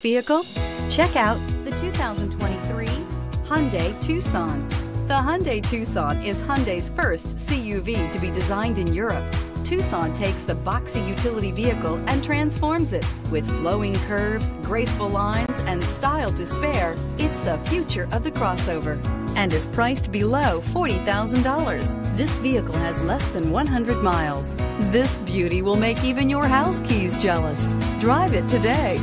vehicle? Check out the 2023 Hyundai Tucson. The Hyundai Tucson is Hyundai's first CUV to be designed in Europe. Tucson takes the boxy utility vehicle and transforms it. With flowing curves, graceful lines, and style to spare, it's the future of the crossover and is priced below $40,000. This vehicle has less than 100 miles. This beauty will make even your house keys jealous. Drive it today.